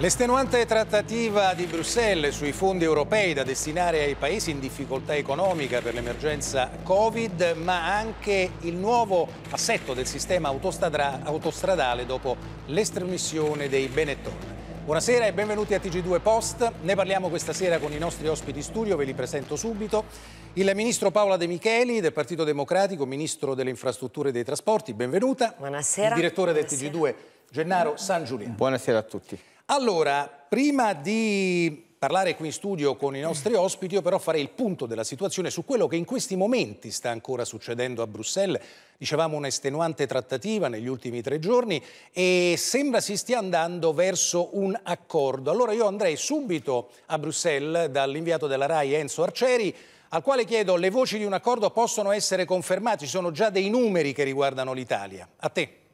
L'estenuante trattativa di Bruxelles sui fondi europei da destinare ai paesi in difficoltà economica per l'emergenza Covid, ma anche il nuovo assetto del sistema autostradale dopo l'estromissione dei Benetton. Buonasera e benvenuti a TG2 Post. Ne parliamo questa sera con i nostri ospiti studio, ve li presento subito. Il ministro Paola De Micheli del Partito Democratico, ministro delle infrastrutture e dei trasporti, benvenuta. Buonasera. Il direttore del Buonasera. TG2, Gennaro San Giuliano. Buonasera a tutti. Allora, prima di parlare qui in studio con i nostri ospiti, io però farei il punto della situazione su quello che in questi momenti sta ancora succedendo a Bruxelles. Dicevamo un'estenuante trattativa negli ultimi tre giorni e sembra si stia andando verso un accordo. Allora io andrei subito a Bruxelles dall'inviato della RAI Enzo Arcieri, al quale chiedo le voci di un accordo possono essere confermate, ci sono già dei numeri che riguardano l'Italia. A te.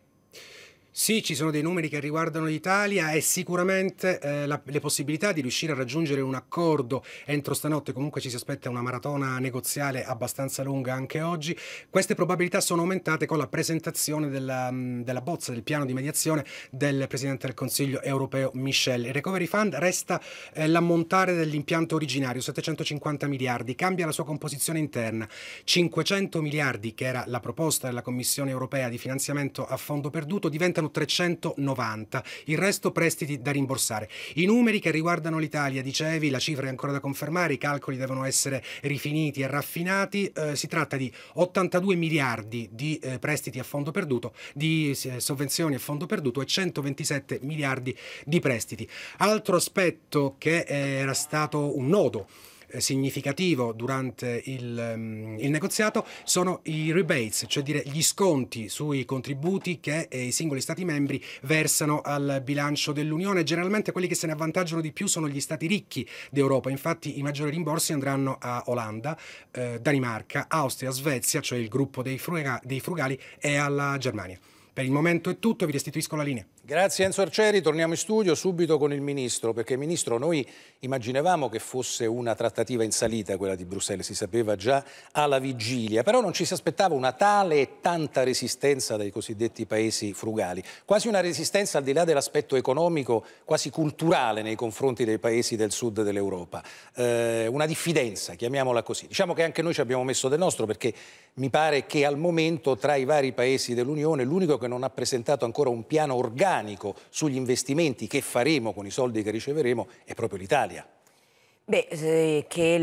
Sì, ci sono dei numeri che riguardano l'Italia e sicuramente eh, la- le possibilità di riuscire a raggiungere un accordo entro stanotte, comunque ci si aspetta una maratona negoziale abbastanza lunga anche oggi, queste probabilità sono aumentate con la presentazione della, mh, della bozza del piano di mediazione del Presidente del Consiglio europeo Michel. Il Recovery Fund resta eh, l'ammontare dell'impianto originario, 750 miliardi, cambia la sua composizione interna, 500 miliardi che era la proposta della Commissione europea di finanziamento a fondo perduto diventano 390, il resto prestiti da rimborsare. I numeri che riguardano l'Italia, dicevi, la cifra è ancora da confermare, i calcoli devono essere rifiniti e raffinati, eh, si tratta di 82 miliardi di eh, prestiti a fondo perduto, di eh, sovvenzioni a fondo perduto e 127 miliardi di prestiti. Altro aspetto che era stato un nodo eh, significativo durante il, ehm, il negoziato sono i rebates, cioè dire gli sconti sui contributi che eh, i singoli Stati membri versano al bilancio dell'Unione. Generalmente quelli che se ne avvantaggiano di più sono gli Stati ricchi d'Europa, infatti i maggiori rimborsi andranno a Olanda, eh, Danimarca, Austria, Svezia, cioè il gruppo dei, fruga- dei frugali, e alla Germania. Per il momento è tutto, vi restituisco la linea. Grazie Enzo Arcieri, torniamo in studio subito con il Ministro, perché Ministro noi immaginavamo che fosse una trattativa in salita quella di Bruxelles, si sapeva già alla vigilia, però non ci si aspettava una tale e tanta resistenza dai cosiddetti paesi frugali, quasi una resistenza al di là dell'aspetto economico, quasi culturale nei confronti dei paesi del sud dell'Europa, Eh, una diffidenza, chiamiamola così. Diciamo che anche noi ci abbiamo messo del nostro perché mi pare che al momento tra i vari paesi dell'Unione l'unico che non ha presentato ancora un piano organico sugli investimenti che faremo con i soldi che riceveremo è proprio l'Italia. Beh, eh, che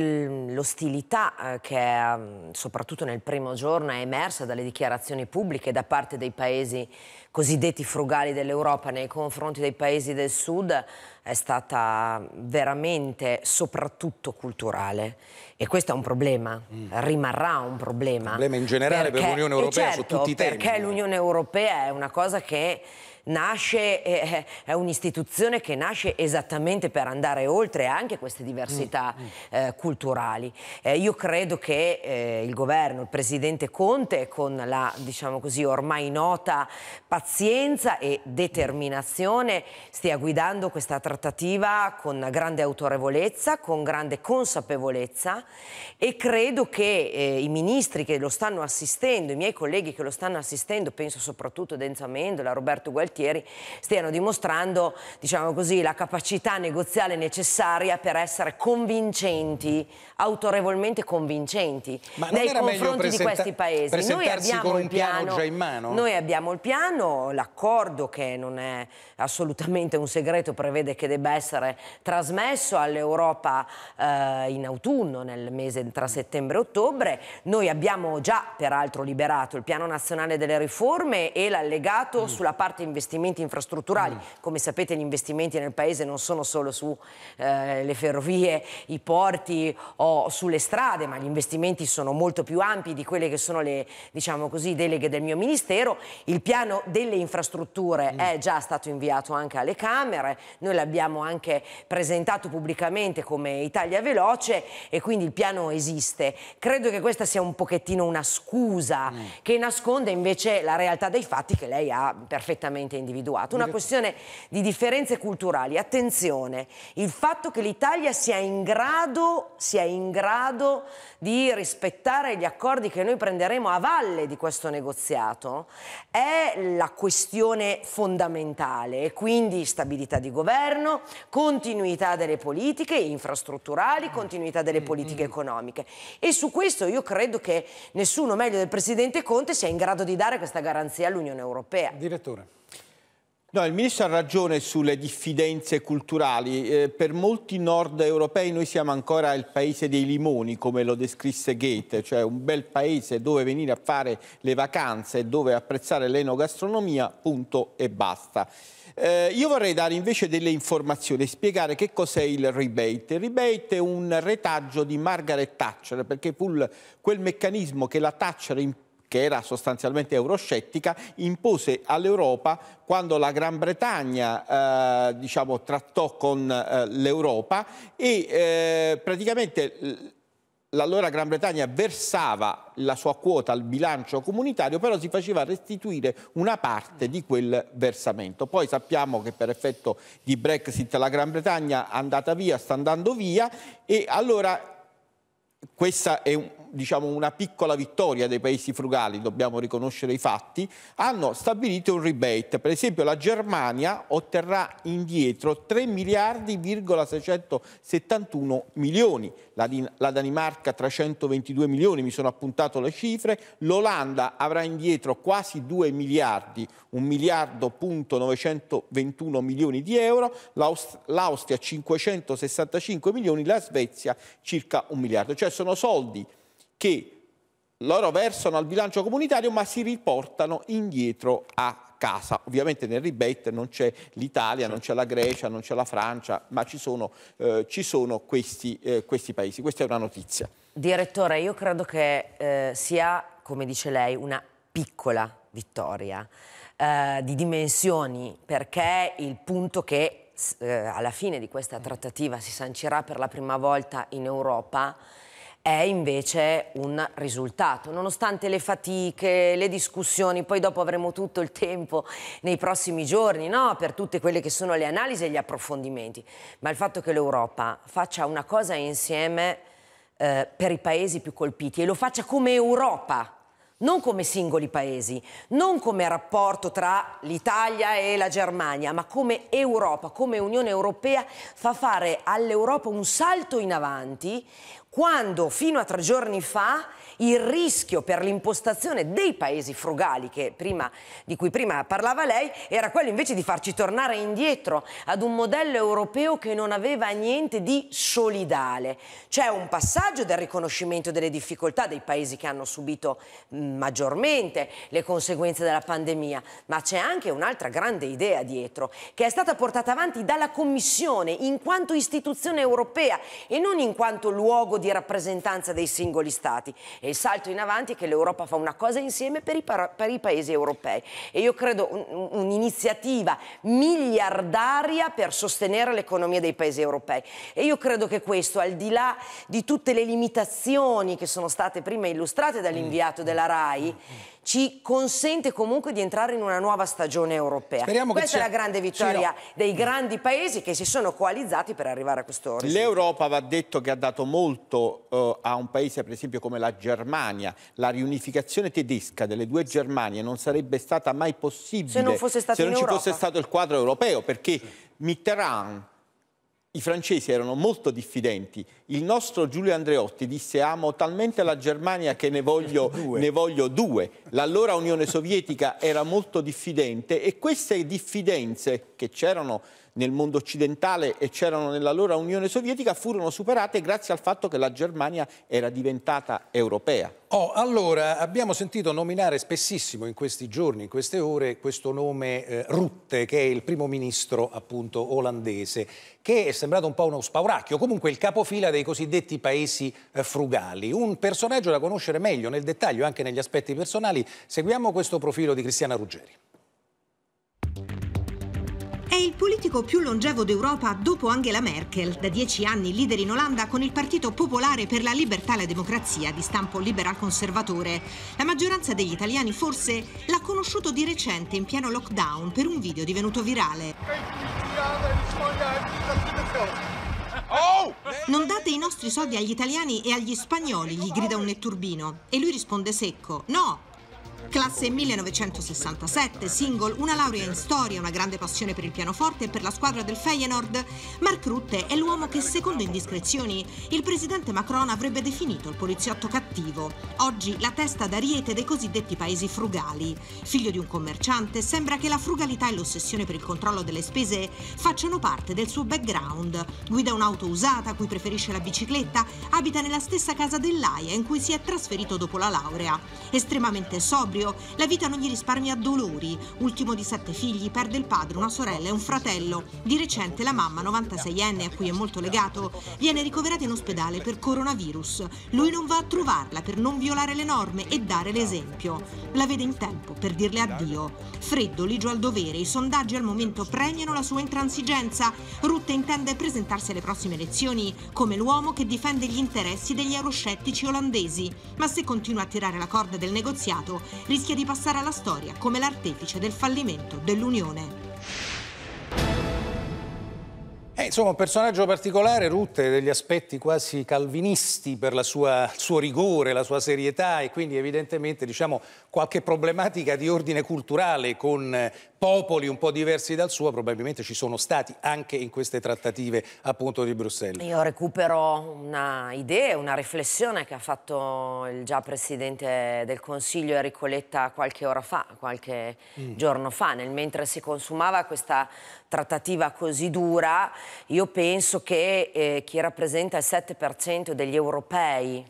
l'ostilità eh, che mm, soprattutto nel primo giorno è emersa dalle dichiarazioni pubbliche da parte dei paesi cosiddetti frugali dell'Europa nei confronti dei paesi del sud è stata veramente soprattutto culturale e questo è un problema, rimarrà un problema. Mm. Problema in generale per l'Unione eh, Europea su certo, tutti i temi, Perché l'Unione Europea è una cosa che nasce, eh, è un'istituzione che nasce esattamente per andare oltre anche queste diversità eh, culturali. Eh, io credo che eh, il governo, il presidente Conte, con la diciamo così ormai nota pazienza e determinazione, stia guidando questa trattativa con grande autorevolezza, con grande consapevolezza e credo che eh, i ministri che lo stanno assistendo, i miei colleghi che lo stanno assistendo, penso soprattutto ad Enzo Amendola, a Roberto Gualtieri, stiano dimostrando, diciamo così, la capacità negoziale necessaria per essere convincenti, autorevolmente convincenti Ma nei confronti di questi paesi. Noi abbiamo con un il piano già in mano? Noi abbiamo il piano, l'accordo che non è assolutamente un segreto prevede che debba essere trasmesso all'Europa eh, in autunno, nel mese tra settembre e ottobre. Noi abbiamo già peraltro liberato il piano nazionale delle riforme e l'allegato sulla parte investimenti infrastrutturali. Come sapete gli investimenti nel paese non sono solo sulle ferrovie, i porti o sulle strade, ma gli investimenti sono molto più ampi di quelle che sono le diciamo così, deleghe del mio ministero. Il piano delle infrastrutture è già stato inviato anche alle Camere, noi l'abbiamo anche presentato pubblicamente come Italia Veloce e quindi il piano esiste. Credo che questa sia un pochettino una scusa che nasconde invece la realtà dei fatti che lei ha perfettamente giustamente individuato, una questione di differenze culturali. Attenzione, il fatto che l'Italia sia in grado, sia in grado di rispettare gli accordi che noi prenderemo a valle di questo negoziato è la questione fondamentale e quindi stabilità di governo, continuità delle politiche infrastrutturali, continuità delle politiche economiche. E su questo io credo che nessuno meglio del Presidente Conte sia in grado di dare questa garanzia all'Unione Europea. Direttore. No, il Ministro ha ragione sulle diffidenze culturali. Eh, per molti nord europei noi siamo ancora il paese dei limoni, come lo descrisse Goethe, cioè un bel paese dove venire a fare le vacanze, dove apprezzare l'enogastronomia, punto e basta. Eh, io vorrei dare invece delle informazioni e spiegare che cos'è il rebate. Il rebate è un retaggio di Margaret Thatcher, perché fu quel meccanismo che la Thatcher che era sostanzialmente euroscettica, impose all'Europa quando la Gran Bretagna eh, diciamo, trattò con eh, l'Europa e eh, praticamente l'allora Gran Bretagna versava la sua quota al bilancio comunitario, però si faceva restituire una parte di quel versamento. Poi sappiamo che per effetto di Brexit la Gran Bretagna è andata via, sta andando via e allora questa è diciamo, una piccola vittoria dei paesi frugali, dobbiamo riconoscere i fatti, hanno stabilito un rebate. Per esempio la Germania otterrà indietro 3 miliardi,671 milioni, la, la Danimarca 322 milioni, mi sono appuntato le cifre, l'Olanda avrà indietro quasi 2 miliardi, 1 miliardo punto 921 milioni di euro, l'Austria 565 milioni, la Svezia circa un miliardo, cioè sono soldi che loro versano al bilancio comunitario ma si riportano indietro a casa. Ovviamente nel rebate non c'è l'Italia, non c'è la Grecia, non c'è la Francia, ma ci sono, eh, ci sono questi, eh, questi, paesi. Questa è una notizia. Direttore, io credo che eh, sia, come dice lei, una piccola vittoria eh, di dimensioni, perché il punto che eh, alla fine di questa trattativa si sancirà per la prima volta in Europa è invece un risultato, nonostante le fatiche, le discussioni, poi dopo avremo tutto il tempo nei prossimi giorni no? per tutte quelle che sono le analisi e gli approfondimenti, ma il fatto che l'Europa faccia una cosa insieme eh, per i paesi più colpiti e lo faccia come Europa, non come singoli paesi, non come rapporto tra l'Italia e la Germania, ma come Europa, come Unione Europea, fa fare all'Europa un salto in avanti, quando fino a tre giorni fa il rischio per l'impostazione dei paesi frugali prima, di cui prima parlava lei era quello invece di farci tornare indietro ad un modello europeo che non aveva niente di solidale. C'è un passaggio del riconoscimento delle difficoltà dei paesi che hanno subito maggiormente le conseguenze della pandemia, ma c'è anche un'altra grande idea dietro che è stata portata avanti dalla Commissione in quanto istituzione europea e non in quanto luogo di rappresentanza dei singoli stati. E il salto in avanti è che l'Europa fa una cosa insieme per i, per i paesi europei. E io credo un'iniziativa un miliardaria per sostenere l'economia dei paesi europei. E io credo che questo, al di là di tutte le limitazioni che sono state prima illustrate dall'inviato della RAI, ci consente comunque di entrare in una nuova stagione europea. Speriamo Questa è la grande vittoria sì, no. dei grandi paesi che si sono coalizzati per arrivare a questo risultato. L'Europa va detto che ha dato molto uh, a un paese per esempio come la Germania. La riunificazione tedesca delle due Germanie non sarebbe stata mai possibile se non, fosse se non ci fosse stato il quadro europeo perché Mitterrand i francesi erano molto diffidenti. Il nostro Giulio Andreotti disse amo talmente la Germania che ne voglio due. Ne voglio due. L'allora Unione Sovietica era molto diffidente e queste diffidenze che c'erano nel mondo occidentale e c'erano nell'allora Unione Sovietica furono superate grazie al fatto che la Germania era diventata europea. Oh, allora, abbiamo sentito nominare spessissimo in questi giorni, in queste ore, questo nome eh, Rutte, che è il primo ministro appunto olandese, che è sembrato un po' uno spauracchio, comunque il capofila dei cosiddetti paesi eh, frugali. Un personaggio da conoscere meglio nel dettaglio, anche negli aspetti personali. Seguiamo questo profilo di Cristiana Ruggeri. È il politico più longevo d'Europa dopo Angela Merkel, da dieci anni leader in Olanda con il Partito Popolare per la Libertà e la Democrazia di stampo liberal conservatore. La maggioranza degli italiani forse l'ha conosciuto di recente in pieno lockdown per un video divenuto virale. Non date i nostri soldi agli italiani e agli spagnoli, gli grida un netturbino. E lui risponde secco, no, Classe 1967, single, una laurea in storia, una grande passione per il pianoforte e per la squadra del Feyenoord. Mark Rutte è l'uomo che, secondo indiscrezioni, il presidente Macron avrebbe definito il poliziotto cattivo. Oggi la testa d'ariete dei cosiddetti paesi frugali. Figlio di un commerciante, sembra che la frugalità e l'ossessione per il controllo delle spese facciano parte del suo background. Guida un'auto usata, cui preferisce la bicicletta, abita nella stessa casa dell'AIA in cui si è trasferito dopo la laurea. Estremamente sobrio, Silvio, la vita non gli risparmia dolori. Ultimo di sette figli, perde il padre, una sorella e un fratello. Di recente la mamma, 96enne, a cui è molto legato, viene ricoverata in ospedale per coronavirus. Lui non va a trovarla per non violare le norme e dare l'esempio. La vede in tempo per dirle addio. Freddo, ligio al dovere, i sondaggi al momento premiano la sua intransigenza. Rutte intende presentarsi alle prossime elezioni come l'uomo che difende gli interessi degli euroscettici olandesi. Ma se continua a tirare la corda del negoziato, rischia di passare alla storia come l'artefice del fallimento dell'Unione. Eh, insomma, un personaggio particolare, Rutte, degli aspetti quasi calvinisti per il suo rigore, la sua serietà e quindi evidentemente diciamo, qualche problematica di ordine culturale con eh, popoli un po' diversi dal suo probabilmente ci sono stati anche in queste trattative appunto di Bruxelles. Io recupero una idea, una riflessione che ha fatto il già Presidente del Consiglio Enrico Letta qualche ora fa, qualche mm. giorno fa, nel mentre si consumava questa trattativa così dura, io penso che eh, chi rappresenta il 7% degli europei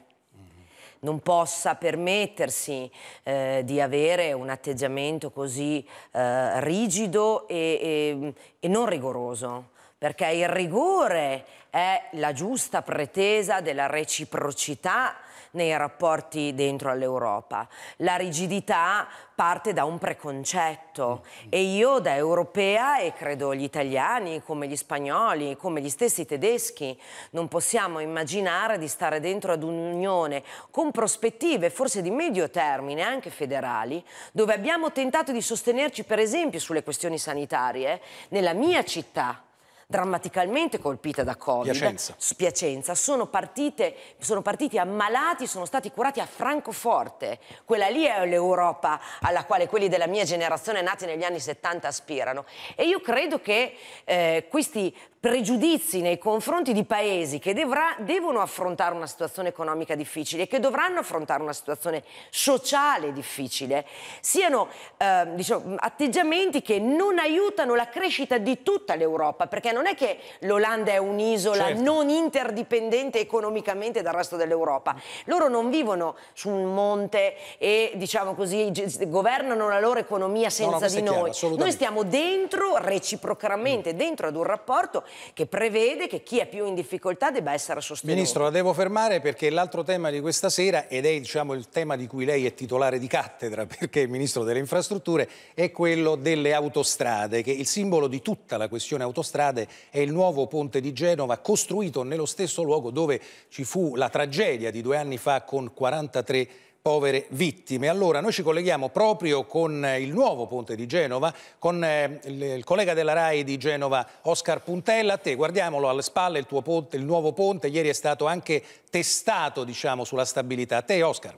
non possa permettersi eh, di avere un atteggiamento così eh, rigido e, e, e non rigoroso perché il rigore è la giusta pretesa della reciprocità nei rapporti dentro all'Europa. La rigidità parte da un preconcetto e io da europea e credo gli italiani come gli spagnoli, come gli stessi tedeschi, non possiamo immaginare di stare dentro ad un'unione con prospettive forse di medio termine, anche federali, dove abbiamo tentato di sostenerci per esempio sulle questioni sanitarie nella mia città drammaticamente colpita da Covid, Piacenza, Piacenza sono, partite, sono partiti ammalati, sono stati curati a Francoforte. Quella lì è l'Europa alla quale quelli della mia generazione nati negli anni 70 aspirano. E io credo che eh, questi pregiudizi nei confronti di paesi che dovrà, devono affrontare una situazione economica difficile e che dovranno affrontare una situazione sociale difficile, siano eh, diciamo, atteggiamenti che non aiutano la crescita di tutta l'Europa, perché non è che l'Olanda è un'isola certo. non interdipendente economicamente dal resto dell'Europa. Loro non vivono su un monte e diciamo così governano la loro economia senza no, no, di noi. Chiaro, noi stiamo dentro reciprocamente, mm. dentro ad un rapporto che prevede che chi è più in difficoltà debba essere sostenuto. Ministro, la devo fermare perché l'altro tema di questa sera, ed è diciamo, il tema di cui lei è titolare di cattedra, perché è Ministro delle Infrastrutture, è quello delle autostrade, che il simbolo di tutta la questione autostrade è il nuovo ponte di Genova, costruito nello stesso luogo dove ci fu la tragedia di due anni fa con 43 povere vittime. Allora noi ci colleghiamo proprio con il nuovo ponte di Genova, con eh, il, collega della RAI di Genova Oscar Puntella. A te, guardiamolo alle spalle, il, tuo ponte, il nuovo ponte, ieri è stato anche testato diciamo, sulla stabilità. A te Oscar.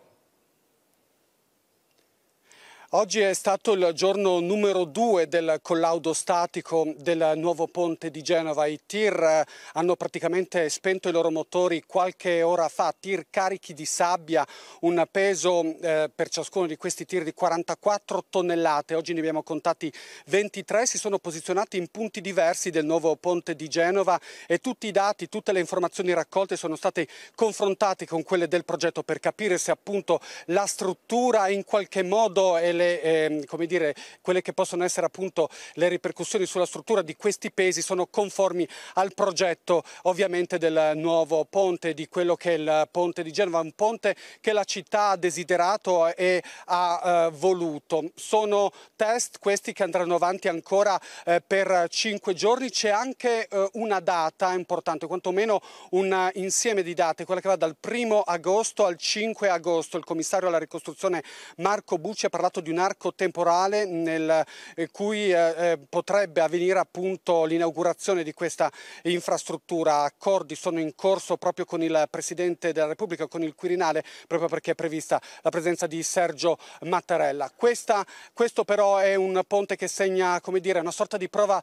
Oggi è stato il giorno numero due del collaudo statico del nuovo ponte di Genova. I tir eh, hanno praticamente spento i loro motori qualche ora fa, tir carichi di sabbia, un peso eh, per ciascuno di questi tir di 44 tonnellate. Oggi ne abbiamo contati 23, si sono posizionati in punti diversi del nuovo ponte di Genova e tutti i dati, tutte le informazioni raccolte sono state confrontate con quelle del progetto per capire se appunto la struttura in qualche modo e le le, eh, dire, quelle che possono essere appunto le ripercussioni sulla struttura di questi pesi sono conformi al progetto ovviamente del nuovo ponte, di quello che è il ponte di Genova, un ponte che la città ha desiderato e ha eh, voluto. Sono test questi che andranno avanti ancora eh, per cinque giorni, c'è anche eh, una data importante, quantomeno un insieme di date, quella che va dal primo agosto al 5 agosto. Il commissario alla ricostruzione Marco Bucci ha parlato di un arco temporale nel eh, cui eh, eh, potrebbe avvenire appunto l'inaugurazione di questa infrastruttura. Accordi sono in corso proprio con il Presidente della Repubblica, con il Quirinale, proprio perché è prevista la presenza di Sergio Mattarella. Questa, questo però è un ponte che segna come dire, una sorta di prova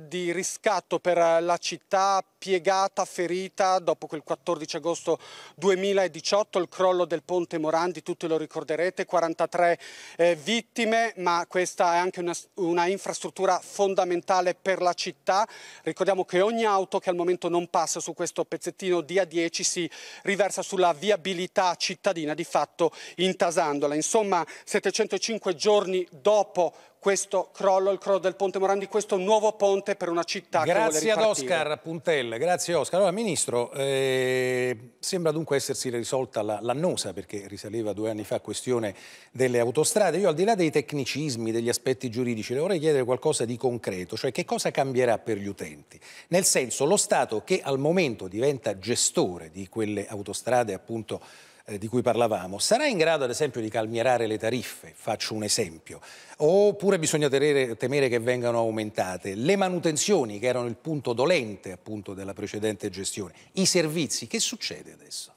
di riscatto per la città piegata, ferita dopo quel 14 agosto 2018, il crollo del ponte Morandi, tutti lo ricorderete, 43 eh, vittime, ma questa è anche una, una infrastruttura fondamentale per la città. Ricordiamo che ogni auto che al momento non passa su questo pezzettino di A10 si riversa sulla viabilità cittadina, di fatto intasandola. Insomma, 705 giorni dopo questo crollo, il crollo del Ponte Morandi, questo nuovo ponte per una città grazie che vuole Grazie ad Oscar Puntelle, grazie Oscar. Allora, Ministro, eh, sembra dunque essersi risolta l'annosa, perché risaleva due anni fa, questione delle autostrade. Io al di là dei tecnicismi, degli aspetti giuridici, le vorrei chiedere qualcosa di concreto, cioè che cosa cambierà per gli utenti? Nel senso, lo Stato che al momento diventa gestore di quelle autostrade appunto eh, di cui parlavamo, sarà in grado ad esempio di calmierare le tariffe, faccio un esempio, oppure bisogna tenere, temere che vengano aumentate, le manutenzioni che erano il punto dolente appunto della precedente gestione, i servizi, che succede adesso?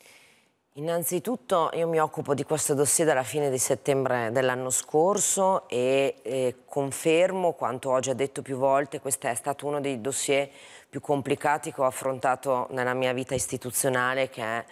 Innanzitutto io mi occupo di questo dossier dalla fine di settembre dell'anno scorso e eh, confermo quanto ho già detto più volte, questo è stato uno dei dossier più complicati che ho affrontato nella mia vita istituzionale che è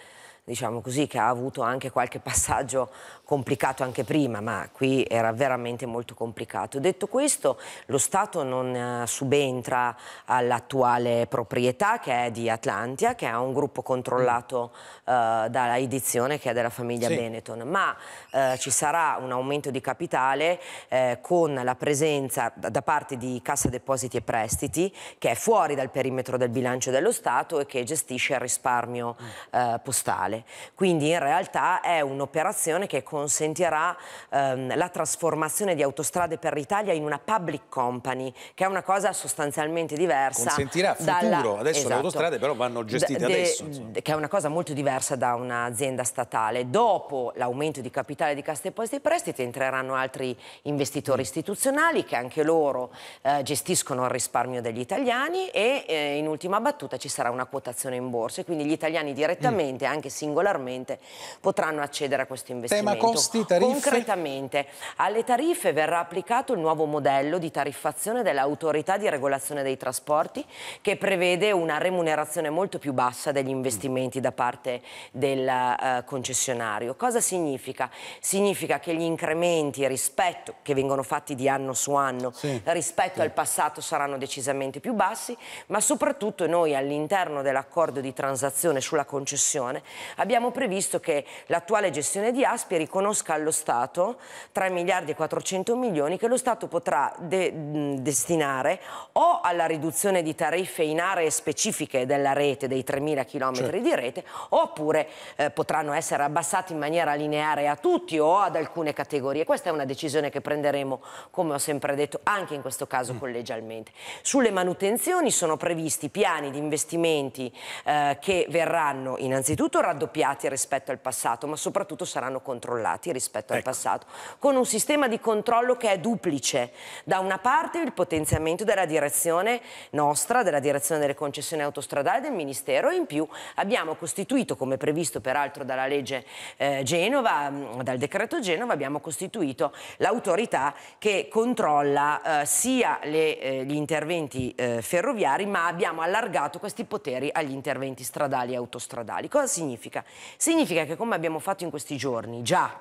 diciamo così, che ha avuto anche qualche passaggio complicato anche prima, ma qui era veramente molto complicato. Detto questo, lo Stato non eh, subentra all'attuale proprietà che è di Atlantia, che è un gruppo controllato eh, dalla edizione che è della famiglia sì. Benetton, ma eh, ci sarà un aumento di capitale eh, con la presenza da, parte di Cassa Depositi e Prestiti, che è fuori dal perimetro del bilancio dello Stato e che gestisce il risparmio eh, postale. Quindi in realtà è un'operazione che consentirà ehm, la trasformazione di Autostrade per l'Italia in una public company, che è una cosa sostanzialmente diversa. Consentirà futuro, dalla... adesso esatto. le autostrade però vanno gestite de, adesso. Che è una cosa molto diversa da un'azienda statale. Dopo l'aumento di capitale di Cassa Depositi e Prestiti entreranno altri investitori mm. istituzionali che anche loro eh, gestiscono il risparmio degli italiani e eh, in ultima battuta ci sarà una quotazione in borsa e quindi gli italiani direttamente, mm. anche singolarmente potranno accedere a questo investimento. Tema costi, tariffe? Concretamente alle tariffe verrà applicato il nuovo modello di tariffazione dell'autorità di regolazione dei trasporti che prevede una remunerazione molto più bassa degli investimenti da parte del uh, concessionario. Cosa significa? Significa che gli incrementi rispetto, che vengono fatti di anno su anno sì. rispetto sì. al passato saranno decisamente più bassi, ma soprattutto noi all'interno dell'accordo di transazione sulla concessione abbiamo previsto che l'attuale gestione di Aspi riconosca allo Stato 3 miliardi e 400 milioni che lo Stato potrà de destinare o alla riduzione di tariffe in aree specifiche della rete, dei 3.000 km certo. di rete, oppure eh, potranno essere abbassati in maniera lineare a tutti o ad alcune categorie. Questa è una decisione che prenderemo, come ho sempre detto, anche in questo caso mm. collegialmente. Sulle manutenzioni sono previsti piani di investimenti eh, che verranno innanzitutto raddoppiati raddoppiati rispetto al passato, ma soprattutto saranno controllati rispetto ecco. al passato, con un sistema di controllo che è duplice. Da una parte il potenziamento della direzione nostra, della direzione delle concessioni autostradali del Ministero e in più abbiamo costituito, come previsto peraltro dalla legge eh, Genova, dal decreto Genova, abbiamo costituito l'autorità che controlla eh, sia le, eh, gli interventi eh, ferroviari, ma abbiamo allargato questi poteri agli interventi stradali e autostradali. Cosa significa? Significa che come abbiamo fatto in questi giorni, già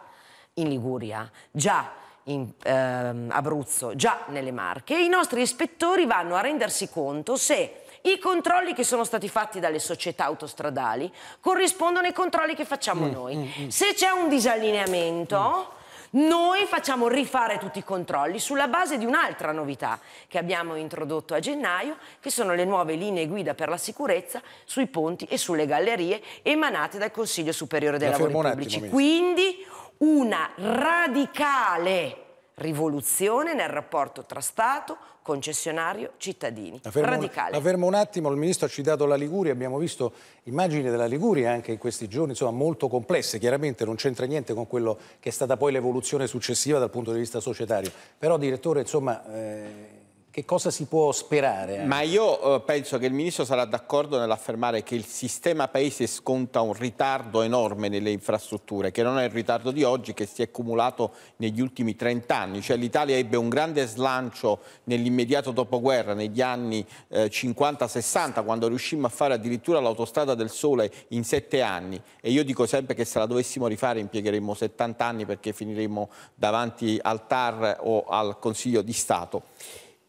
in Liguria, già in ehm, Abruzzo, già nelle Marche, i nostri ispettori vanno a rendersi conto se i controlli che sono stati fatti dalle società autostradali corrispondono ai controlli che facciamo mm, noi. Mm, mm. Se c'è un disallineamento... Mm Noi facciamo rifare tutti i controlli sulla base di un'altra novità che abbiamo introdotto a gennaio, che sono le nuove linee guida per la sicurezza sui ponti e sulle gallerie emanate dal Consiglio Superiore dei La Lavori Pubblici. attimo, Quindi una radicale rivoluzione nel rapporto tra Stato, concessionario, cittadini. La fermo, radicale. la fermo un attimo, il ministro ha citato la Liguria, abbiamo visto immagini della Liguria anche in questi giorni, insomma molto complesse, chiaramente non c'entra niente con quello che è stata poi l'evoluzione successiva dal punto di vista societario, però direttore insomma eh, che cosa si può sperare? Eh? Ma io eh, penso che il Ministro sarà d'accordo nell'affermare che il sistema Paese sconta un ritardo enorme nelle infrastrutture, che non è il ritardo di oggi, che si è accumulato negli ultimi 30 anni. Cioè l'Italia ebbe un grande slancio nell'immediato dopoguerra, negli anni eh, 50-60, quando riuscimmo a fare addirittura l'autostrada del Sole in sette anni. E io dico sempre che se la dovessimo rifare impiegheremmo 70 anni perché finiremmo davanti al TAR o al Consiglio di Stato.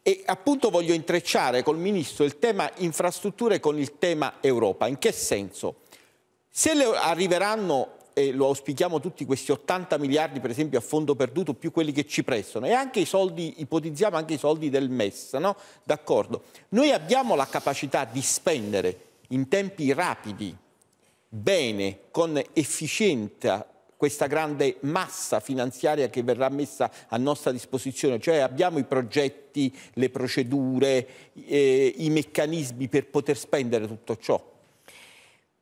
E appunto voglio intrecciare col Ministro il tema infrastrutture con il tema Europa. In che senso? Se arriveranno, e lo auspichiamo tutti, questi 80 miliardi per esempio a fondo perduto, più quelli che ci prestano, e anche i soldi, ipotizziamo anche i soldi del MES, no? D'accordo? Noi abbiamo la capacità di spendere in tempi rapidi, bene, con efficienza, questa grande massa finanziaria che verrà messa a nostra disposizione, cioè abbiamo i progetti, le procedure, eh, i meccanismi per poter spendere tutto ciò.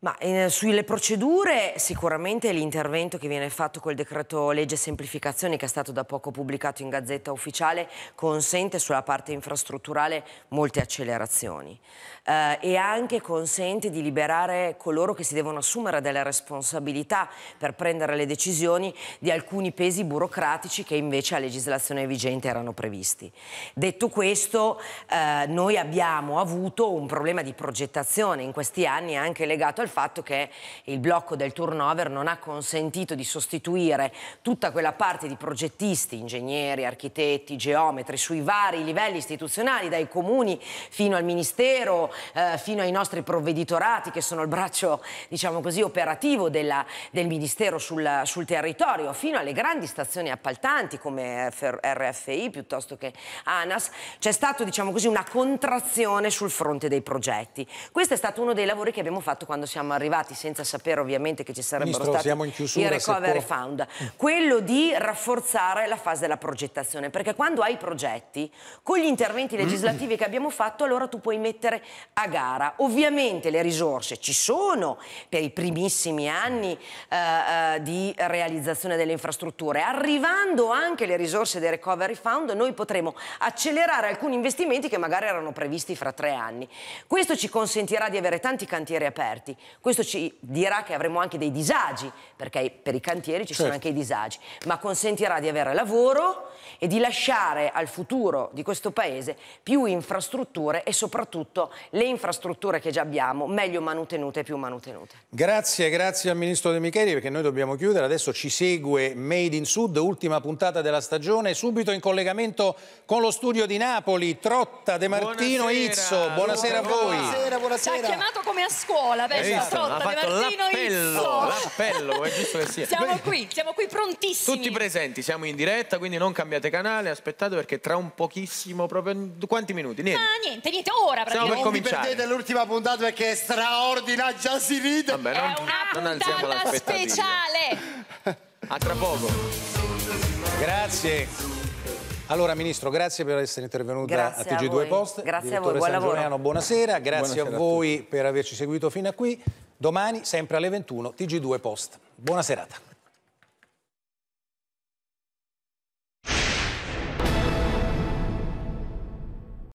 Ma eh, sulle procedure sicuramente l'intervento che viene fatto col decreto legge semplificazioni che è stato da poco pubblicato in gazzetta ufficiale consente sulla parte infrastrutturale molte accelerazioni eh, e anche consente di liberare coloro che si devono assumere delle responsabilità per prendere le decisioni di alcuni pesi burocratici che invece a legislazione vigente erano previsti. Detto questo eh, noi abbiamo avuto un problema di progettazione in questi anni anche legato al fatto che il blocco del turnover non ha consentito di sostituire tutta quella parte di progettisti, ingegneri, architetti, geometri sui vari livelli istituzionali, dai comuni fino al ministero, eh, fino ai nostri provveditorati che sono il braccio, diciamo così, operativo della, del ministero sul, sul, territorio, fino alle grandi stazioni appaltanti come RFI piuttosto che ANAS, c'è stata, diciamo così, una contrazione sul fronte dei progetti. Questo è stato uno dei lavori che abbiamo fatto quando siamo siamo arrivati senza sapere ovviamente che ci sarebbero Ministro, stati i recovery fund, quello di rafforzare la fase della progettazione, perché quando hai progetti, con gli interventi legislativi che abbiamo fatto, allora tu puoi mettere a gara. Ovviamente le risorse ci sono per i primissimi anni eh, eh, di realizzazione delle infrastrutture, arrivando anche le risorse dei recovery fund, noi potremo accelerare alcuni investimenti che magari erano previsti fra tre anni. Questo ci consentirà di avere tanti cantieri aperti, questo ci dirà che avremo anche dei disagi, perché per i cantieri ci certo. sono anche i disagi, ma consentirà di avere lavoro e di lasciare al futuro di questo Paese più infrastrutture e soprattutto le infrastrutture che già abbiamo meglio manutenute e più manutenute. Grazie, grazie al Ministro De Micheli perché noi dobbiamo chiudere. Adesso ci segue Made in Sud, ultima puntata della stagione, subito in collegamento con lo studio di Napoli. Trotta, De Martino, buonasera. Izzo, buonasera a voi. Buonasera, buonasera. Ci ha chiamato come a scuola, pensa Trotta, ha fatto l'appello, l'appello, come giusto che sia. Siamo qui, siamo qui prontissimi. Tutti presenti, siamo in diretta, quindi non cambiate canale, aspettate perché tra un pochissimo, proprio quanti minuti? Niente. Ah, niente, niente, ora Stiamo per cominciare. Non vi perdete l'ultima puntata perché è straordinaria, già si ride. Vabbè, non, è una non alziamo puntata speciale. A tra poco. Grazie. Allora Ministro, grazie per essere intervenuta grazie a TG2 Post. Grazie Direttore a voi, buon lavoro. lavoro. Buonasera, grazie buonasera a voi a per averci seguito fino a qui. Domani, sempre alle 21, TG2 Post. Buona serata.